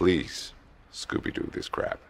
Please, Scooby Doo this crap.